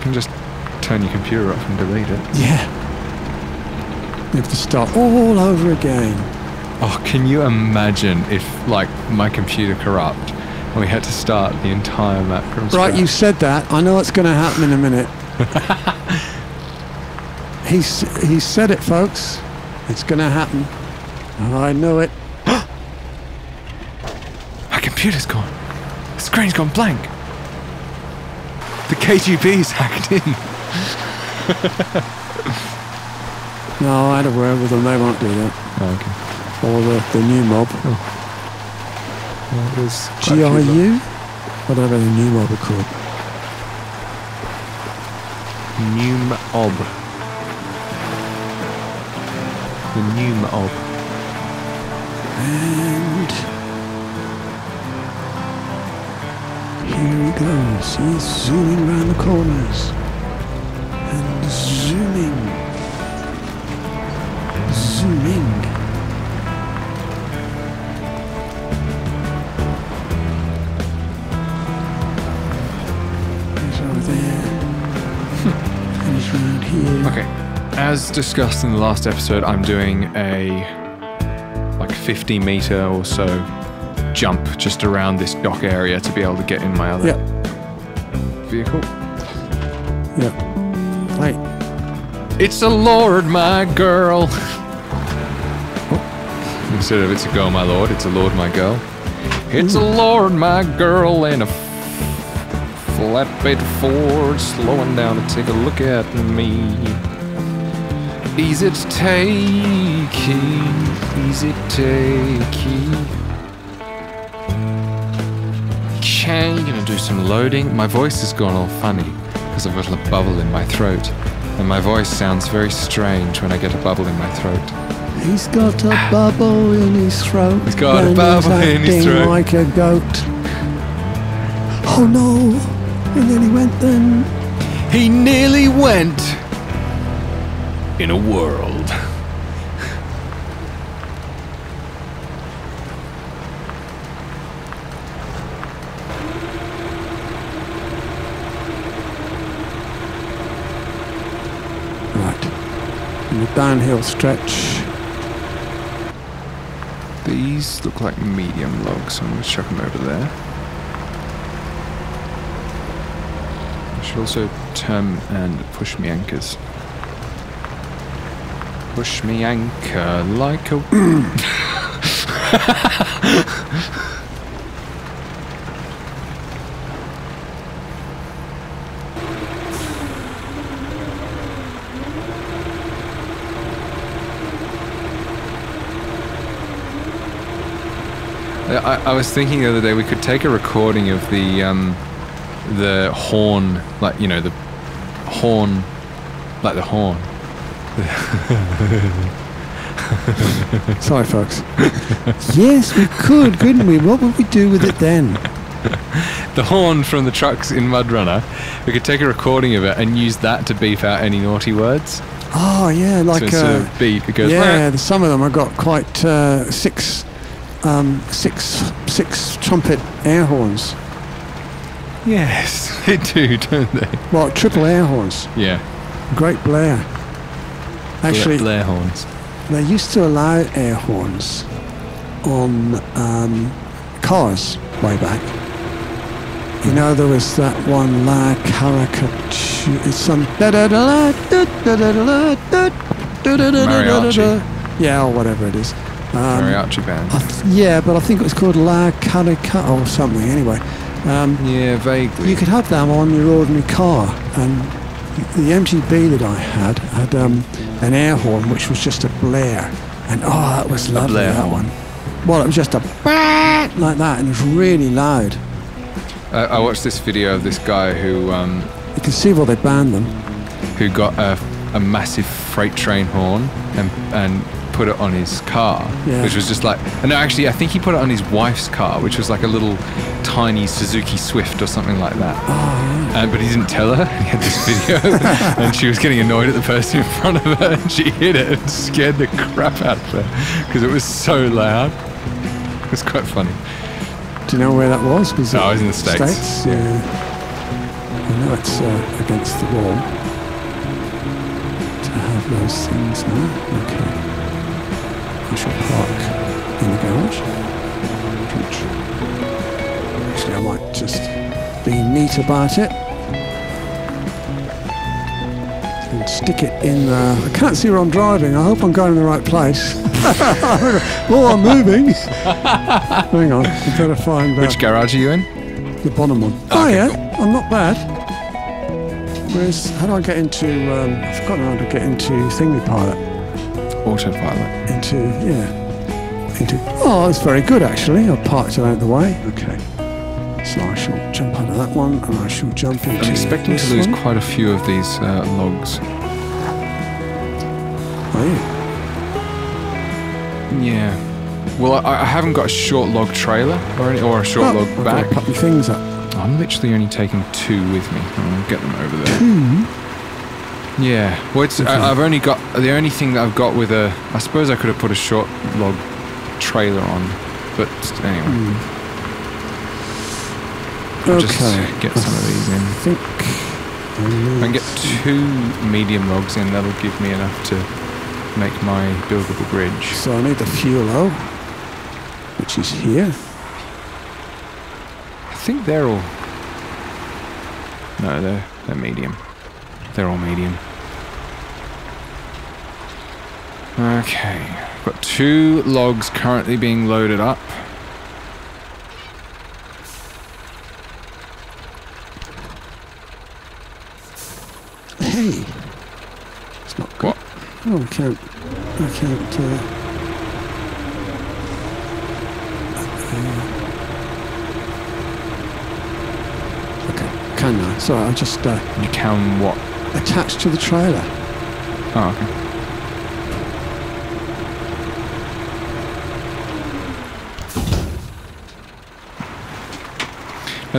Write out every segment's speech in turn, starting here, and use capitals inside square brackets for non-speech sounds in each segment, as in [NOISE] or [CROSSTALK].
can just turn your computer off and delete it. Yeah. We have to start all over again. Oh, can you imagine if, like, my computer corrupt and we had to start the entire map from Right, scratch? you said that. I know what's going to happen in a minute. [LAUGHS] he's he said it, folks. It's going to happen. And I know it. [GASPS] My computer's gone. The screen's gone blank. The KGB's hacked in. [LAUGHS] No, I had a word with them. They won't do that. Oh, okay. Or the, the new mob. Oh. Well, there's quite a few GIU? Whatever the new mob are called. Num ob. The Num ob. And here he goes. He's zooming around the corners. And zooming. Zooming. He's over there. [LAUGHS] and he's round here. Okay. As discussed in the last episode, I'm doing a like 50 meter or so jump just around this dock area to be able to get in my other Yeah, vehicle. yeah. Right. It's a lord, my girl. Oh. Instead of it's a girl, my lord, it's a lord, my girl. It's a lord, my girl, and a flatbed Ford slowing down to take a look at me. Easy to take, easy to take. Okay, gonna do some loading. My voice has gone all funny because I've got a bubble in my throat. And my voice sounds very strange when I get a bubble in my throat. He's got a bubble in his throat. He's got a bubble in his acting throat. like a goat. Oh no! And then he went then. He nearly went in a world. Right. In the downhill stretch. These look like medium logs, so I'm going to chuck them over there. I should also turn and push me anchors. Push me anchor like a. [CLEARS THROAT] [LAUGHS] [LAUGHS] I, I was thinking the other day we could take a recording of the um, the horn, like you know the horn, like the horn. [LAUGHS] Sorry, folks. yes, we could, couldn't we? What would we do with it then? [LAUGHS] the horn from the trucks in Mudrunner, we could take a recording of it and use that to beef out any naughty words. Oh yeah, like instead uh, beep, it goes. yeah. Some of them have got quite uh, six, um, six, six trumpet air horns. Yes, they do, don't they? Well, triple air horns. Yeah. Great blare. Actually, Blair horns. They used to allow air horns on um, cars way back. You know, there was that one La Caricature. It's some. da da da da da da da da da da da da da Mariachi. Yeah, or whatever it is. Um, Mariachi band. Th- yeah, but I think it was called La Carica or something. Anyway, um, yeah, vaguely. you could have them on your ordinary car, and the MGB that I had had um, an air horn, which was just a blare, and oh, that was lovely. that one. Well, it was just a like that, and it was really loud. I, I watched this video of this guy who um, You can see why they banned them. who got a, a massive freight train horn and and put it on his car, Yeah. which was just like. No, actually, I think he put it on his wife's car, which was like a little tiny Suzuki Swift or something like that. Oh, And, but he didn't tell her. [LAUGHS] He had this video, [LAUGHS] and she was getting annoyed at the person in front of her, and she hit it and scared the crap out of her because it was so loud. It was quite funny. do you know where that was? Was No, it I was in the States. Yeah. I know it's uh, against the wall to have those things now. Okay. I shall park in the garage. Actually, I might just be neat about it. And stick it in the... I can't see where I'm driving. I hope I'm going in the right place. [LAUGHS] oh, I'm moving. [LAUGHS] Hang on. I better find uh, Which garage are you in? the bottom one. Oh, Okay, yeah. cool. I'm not bad. Where's... How do I get into... Um, I've forgotten how to get into Thingy Pilot. Autopilot. Into... Yeah. Into... Oh, that's very good, actually. I parked it out of the way. Okay. So I shall jump under that one and I shall jump into I'm expecting to lose one. quite a few of these uh, logs. Are you? Yeah. Well, I, I haven't got a short log trailer or, any, or a short Oh, log back. got to put my things up. I'm literally only taking two with me. I'll get them over there. Two? Yeah. Well, it's, I, I've only got the only thing that I've got with a. I suppose I could have put a short log trailer on, but anyway, Hmm. I'll Okay. just get some of these in. I think... I can get two medium logs in, that'll give me enough to make my buildable bridge. So I need the fuel log, which is here. I think they're all. No, they're they're medium. They're all medium. Okay, got two logs currently being loaded up. Hey, it's not good. What? Oh, I can't. I can't. Uh, uh, okay, can now. Sorry, I just uh, You can what? attached to the trailer. Oh, okay.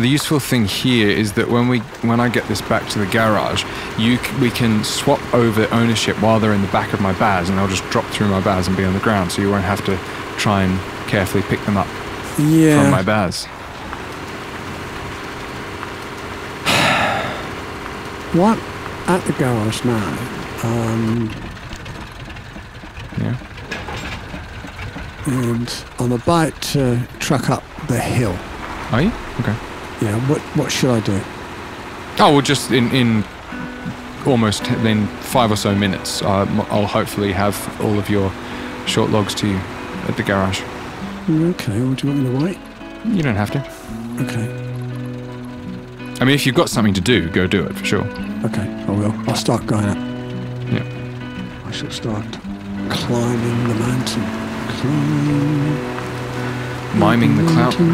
Now the useful thing here is that when we when I get this back to the garage, you we can swap over ownership while they're in the back of my BAZ, and they'll just drop through my BAZ and be on the ground, so you won't have to try and carefully pick them up Yeah. from my BAZ. [SIGHS] What at the garage now? Um, Yeah. and I'm about to truck up the hill. Are you? Okay. Yeah. What What should I do? Oh, well, just in in almost in five or so minutes, um, I'll hopefully have all of your short logs to you at the garage. Okay. Well, do you want me to wait? You don't have to. Okay. I mean, if you've got something to do, go do it for sure. Okay. I will. I'll start going up. Yeah. I shall start climbing the mountain. Climb. Miming the cloud. mountain,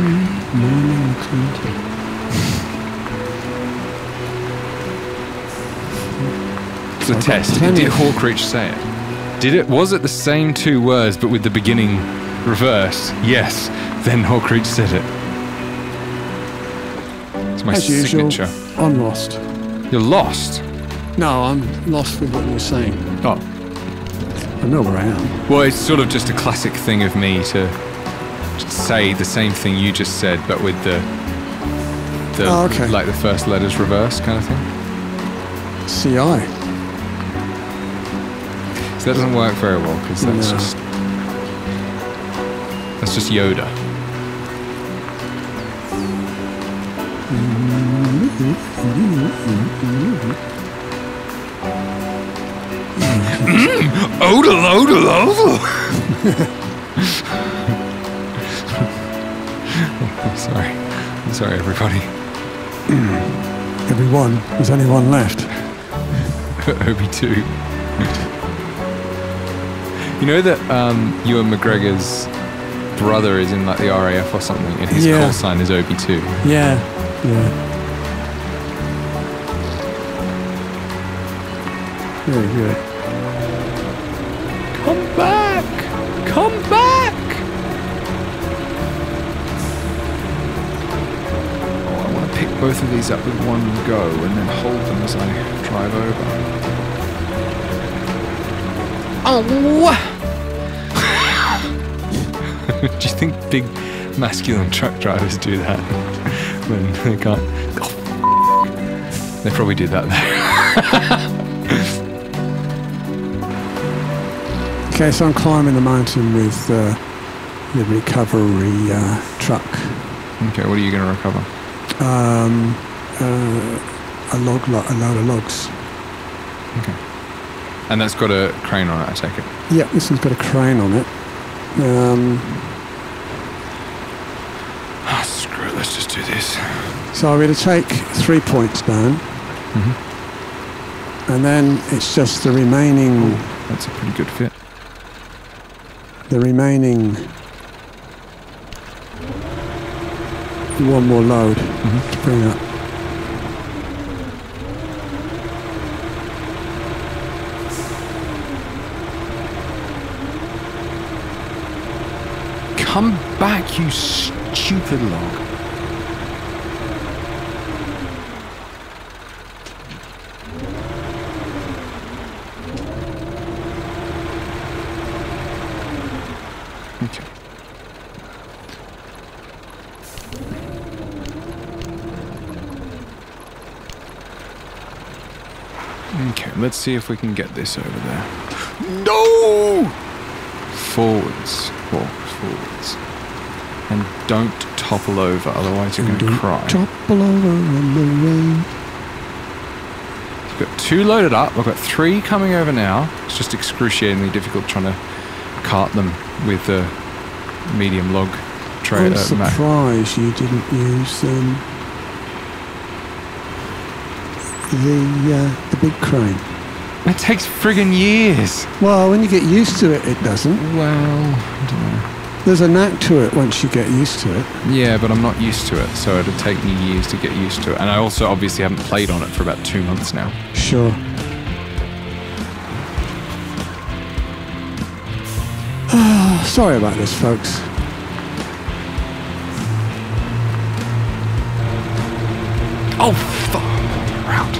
Miming the cloud. It's a got test. Did Hawkreach say it? Did it? Was it the same two words but with the beginning reversed? Yes. Then Hawkreach said it. It's my As usual, signature. I'm lost. You're lost. No, I'm lost with what you're saying. Oh. I know where I am. Well, it's sort of just a classic thing of me to say the same thing you just said, but with the the Oh, okay. like the first letters reversed kind of thing. CI. So that doesn't work very well because that's No. just that's just Yoda. Odal, odal, odal. Sorry. I'm sorry, everybody. Everyone. There's only one left. [LAUGHS] Obi2. you know that um, Ewan McGregor's brother is in like the RAF or something, and his Yeah. call sign is Obi2. Yeah. Yeah. Very good. Both of these up with one go and then hold them as I drive over. Oh! [LAUGHS] do you think big masculine truck drivers do that [LAUGHS] when they can't? Oh, [LAUGHS] They probably did that there. Okay, so I'm climbing the mountain with uh, the recovery uh, truck. okay, what are you going to recover? Um, uh, a log, lo- a load of logs. Okay. And that's got a crane on it, I take it. Yep, this one's got a crane on it. Um, Ah, screw it, let's just do this. so I'm going to take three points down, Mm-hmm. and then it's just the remaining, That's a pretty good fit. the remaining one more load Mhm. to bring up. Come back, you stupid log. Okay. Okay, let's see if we can get this over there. No! Forwards, walk forwards. And don't topple over, otherwise you're going to cry. Topple over in the rain. I've got two loaded up. I've got three coming over now. It's just excruciatingly difficult trying to cart them with the medium log I'm trailer. uh, ma- surprised you didn't use um, the uh, the big crane. It takes friggin' years. Well, when you get used to it, it doesn't. Well, I don't know. There's a knack to it once you get used to it. Yeah, but I'm not used to it, so it'll take me years to get used to it. And I also obviously haven't played on it for about two months now. Sure. [SIGHS] Sorry about this, folks. Oh, fuck. We're out.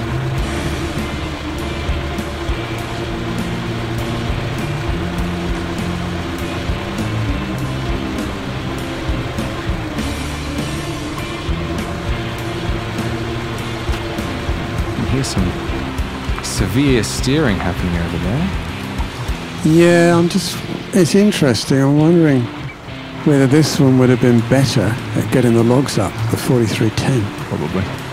I hear some severe steering happening over there. Yeah, I'm just. It's interesting. I'm wondering whether this one would have been better at getting the logs up, the 4310. Probably.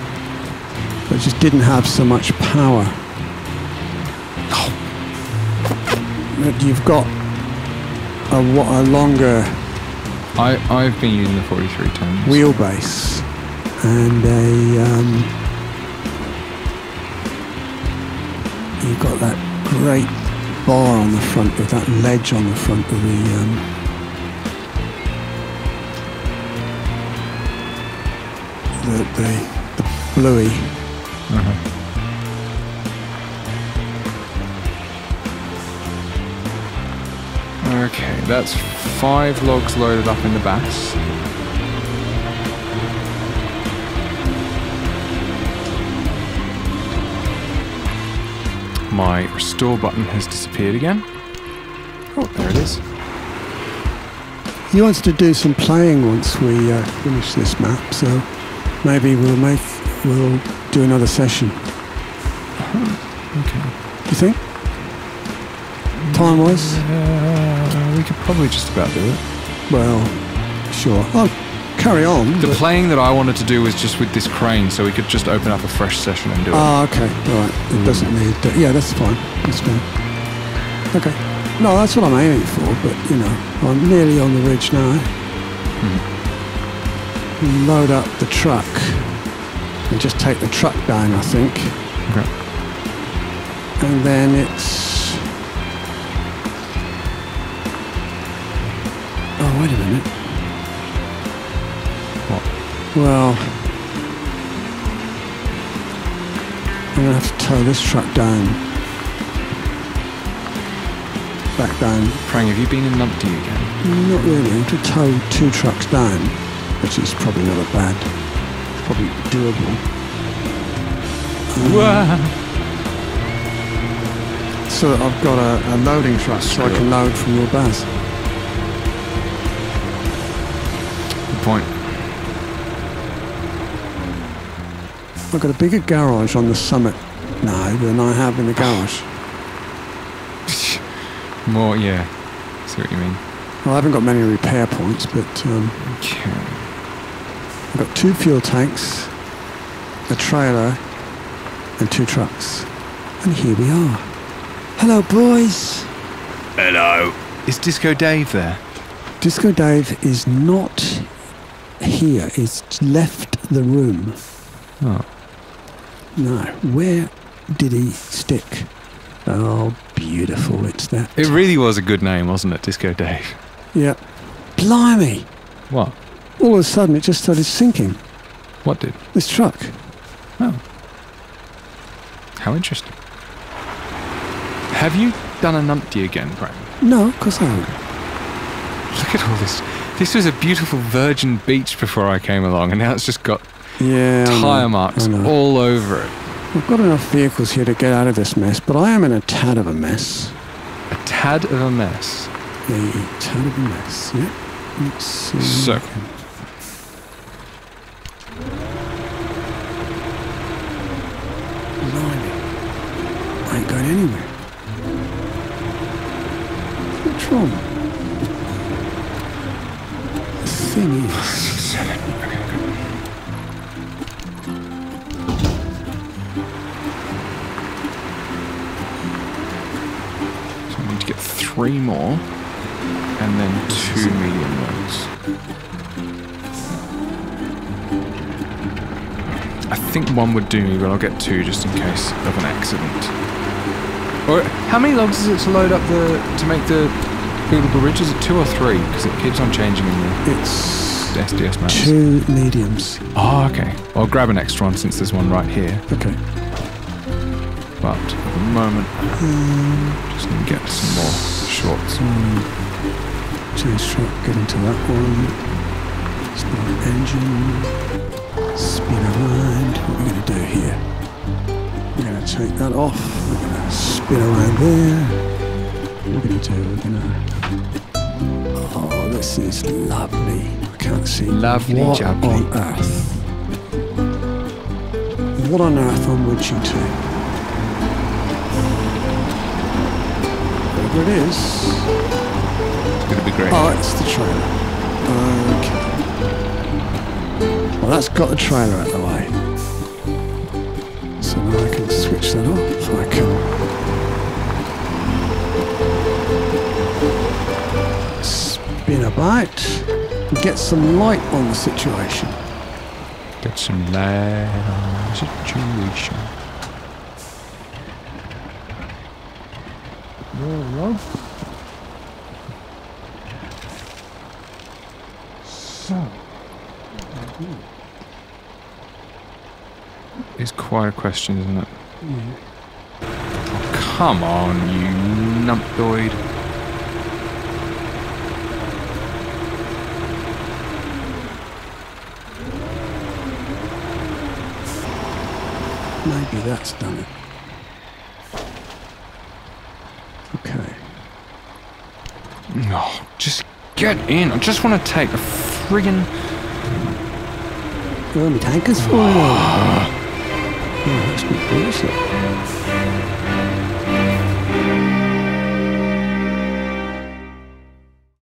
But it just didn't have so much power. But you've got a, a longer I, I've been using the 4310s. wheelbase and a um, you've got that great bar on the front with that ledge on the front of the um, the, the, the bluey Uh-huh. Okay, that's five logs loaded up in the BAZ. My restore button has disappeared again. Oh, there it is. he wants to do some playing once we uh, finish this map so maybe we'll make we'll do another session Okay. do you think time wise Uh, we could probably just about do it. well sure I'll carry on The playing that I wanted to do was just with this crane, so we could just open up a fresh session and do it. Ah, okay. All right. It doesn't need. Uh, yeah, that's fine. That's fine. Okay. No, that's what I'm aiming for. But you know, I'm nearly on the ridge now. Load up the truck and just take the truck down. I think, Okay. and then it's. Oh wait a minute. What? Well, I'm gonna have to tow this truck down. Back down. Prang, have you been in Numpty again? Not really. I'm to tow two trucks down, which is probably not a bad. Probably doable. So that I've got a, a loading truck so I can load from your bus. Good point. I've got a bigger garage on the summit now than I have in the garage. [LAUGHS] More, yeah. See what you mean. Well, I haven't got many repair points, but um, Okay. I've got two fuel tanks, a trailer, and two trucks. And here we are. Hello, boys. Hello. Is Disco Dave there? Disco Dave is not here. He's left the room. Oh. No, where did he stick? Oh, beautiful. It's that. It really was a good name, wasn't it, Disco Dave? Yeah. Blimey. What? All of a sudden, it just started sinking. What did? This truck. Oh. How interesting. Have you done a numpty again, Brian? No, of course I haven't. Look at all this. This was a beautiful virgin beach before I came along, and now it's just got Yeah. Tyre marks all over it. I've got enough vehicles here to get out of this mess, but I am in a tad of a mess. A tad of a mess. A tad of a mess. Yeah. Let's see. So- Blimey. I ain't going anywhere. What's wrong? The thing is, oh, So I need to get three more, and then two medium ones. I think one would do me, but I'll get two just in case of an accident. Or how many logs is it to load up the to make the buildable bridge? Is it two or three? Because it keeps on changing in the it's SDS maps. two mediums. Oh, okay. I'll grab an extra one since there's one right here. Okay. But at the moment, just need to get some more shorts. Um, change truck, get into that one. Start engine. Spin around. What are we going to do here? We're going to take that off. We're going to spin around there. What are we going to do? We're going to. Oh, this is lovely. I can't see. Lovely what jubbly. on earth? What on earth I'm reaching to? Whatever it is. It's going to be great. Oh, it's the trailer. Okay. Well, that's got the trailer out of the way. So now I switch that off. I can spin about get some light on the situation. Get some light on the situation. So, It's quite a question, isn't it? Come on, you numpdoid. maybe that's done it. Okay. Oh, just get in. I just want to take a friggin' my tanker's falling [SIGHS] over. Oh, that's good bullshit.